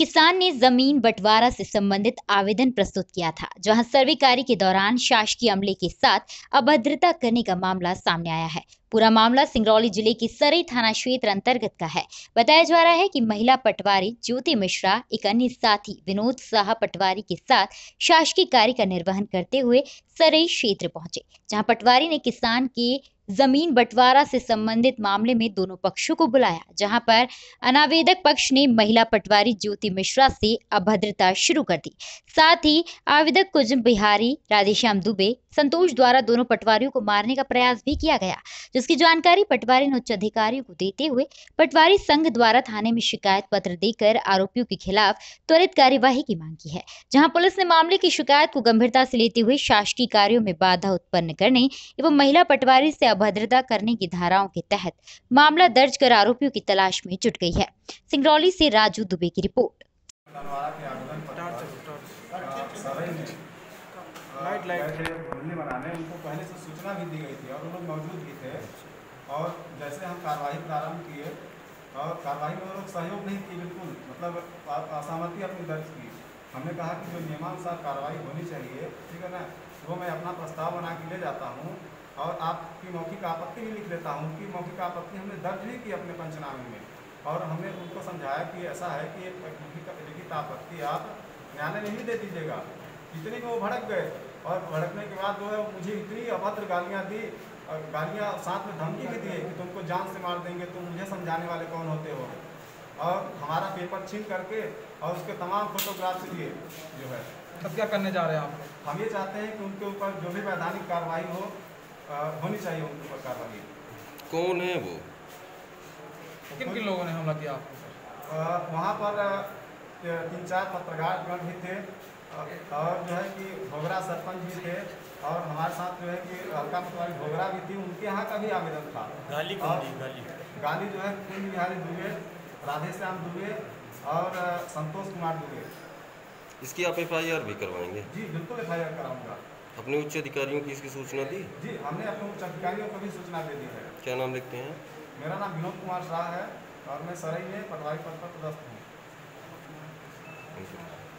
किसान ने ज़मीन बंटवारा से संबंधित आवेदन प्रस्तुत किया था, जहाँ सर्वे कार्य के दौरान शासकीय अमले के साथ अभद्रता करने का मामला सामने आया है। पूरा मामला सिंगरौली ज़िले की सरई थाना क्षेत्र अंतर्गत का है। बताया जा रहा है कि महिला पटवारी ज्योति मिश्रा, एक अन्य साथी विनोद शाह पटवारी के साथ शासकीय कार्य का निर्वहन करते हुए सरई क्षेत्र पहुँचे, जहाँ पटवारी ने किसान के ज़मीन बंटवारा से संबंधित मामले में दोनों पक्षों को बुलाया, जहाँ पर अनावेदक पक्ष ने महिला पटवारी ज्योति मिश्रा से अभद्रता शुरू कर दी। साथ ही आवेदक कुछ बिहारी, राधेश्याम दुबे, संतोष द्वारा दोनों पटवारियों को मारने का प्रयास भी किया गया जिसकी जानकारी पटवारी ने उच्च अधिकारियों को देते हुए पटवारी संघ द्वारा थाने में शिकायत पत्र देकर आरोपियों के खिलाफ त्वरित कार्यवाही की मांग की है जहाँ पुलिस ने मामले की शिकायत को गंभीरता से लेते हुए शासकीय कार्यों में बाधा उत्पन्न करने एवं महिला पटवारी से अभद्रता करने की धाराओं के तहत मामला दर्ज कर आरोपियों की तलाश में जुट गई है। सिंगरौली से राजू दुबे की रिपोर्ट। के घूमने बनाने, उनको पहले से सूचना भी दी गई थी और वो लोग मौजूद भी थे। और जैसे हम कार्रवाई प्रारंभ किए, और कार्रवाई में वो लोग सहयोग नहीं किए बिल्कुल मतलब असहमति अपनी दर्ज की। हमने कहा कि जो नियमानुसार कार्रवाई होनी चाहिए, ठीक है ना, वो मैं अपना प्रस्ताव बना के ले जाता हूँ, और आपकी मौखिक आपत्ति भी लिख लेता हूँ कि मौखिक आपत्ति हमने दर्ज भी की अपने पंचनामे में। और हमने उनको समझाया कि ऐसा है कि लिखित आपत्ति आप न्यायालय में ही दे दीजिएगा। इतनी में वो भड़क गए और भड़कने के बाद जो है मुझे इतनी अभद्र गालियाँ दी और गालियाँ साथ में धमकी भी दिए कि तुमको जान से मार देंगे तुम मुझे समझाने वाले कौन होते हो? और हमारा पेपर छीन करके और उसके तमाम फोटोग्राफ्स लिए जो है। अब क्या करने जा रहे हैं आप? हम ये चाहते हैं कि उनके ऊपर जो भी वैधानिक कार्रवाई हो होनी चाहिए उनके ऊपर कार्रवाई। कौन है वो? किन किन लोगों ने हमला किया आपको वहाँ पर तीन चार पत्रकार गण भी थे। और जो है कि भोगरा सरपंच भी थे और हमारे साथ जो है कि हल्का पटवारी भोगरा भी थी उनके यहाँ का भी आवेदन था। गाली गाली? गाली जो है कुंज बिहारी दुबे राधेश्याम दुबे और संतोष कुमार दुबे। इसकी आप एफ़ भी करवाएँगे? जी बिल्कुल एफ़ आई आर कराऊँगा। अपने उच्च अधिकारियों की इसकी सूचना दी? जी हमने अपने उच्च अधिकारियों को भी सूचना दे दी है। क्या नाम लिखते हैं? मेरा नाम विनोद कुमार शाह है और मैं सरई में पटवारी पद पर पदस्थ हूँ। Thank you.